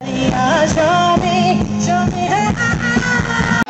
哎呀，小明，小明。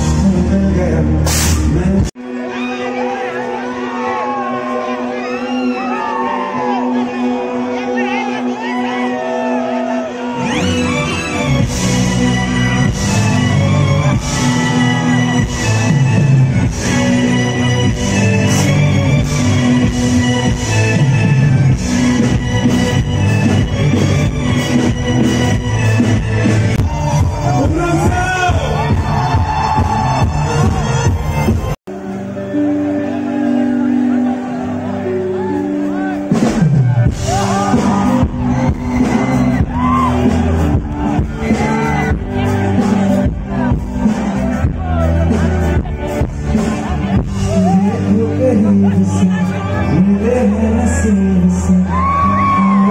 você Me derrama sem você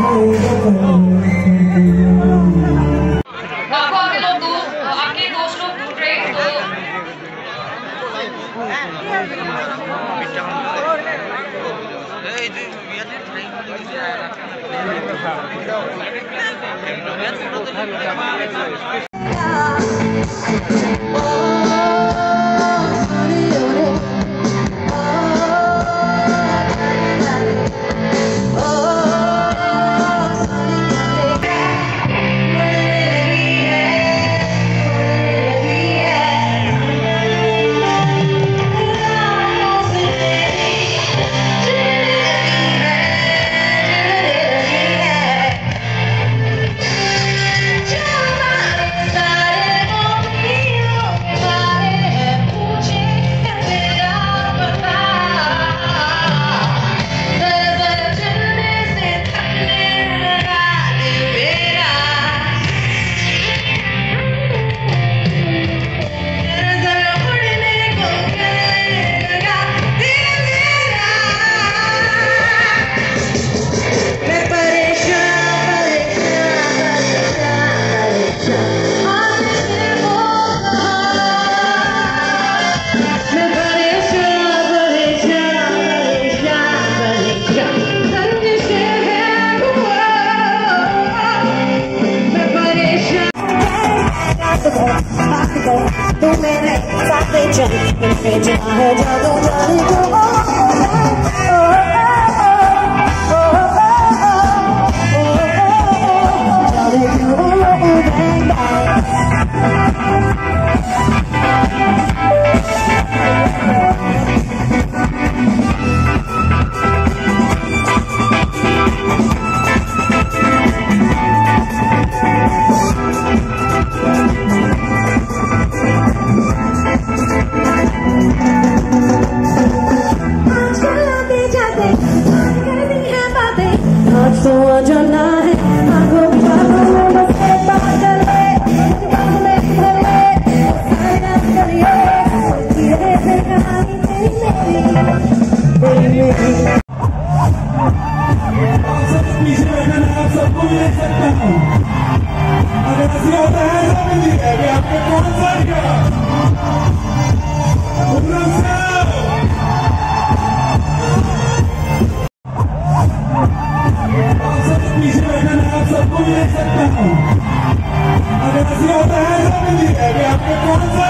Amor da Dönere saklayacağım Önce ahı cadun canı Agradecido otra vez a mi vida, que a mi corazón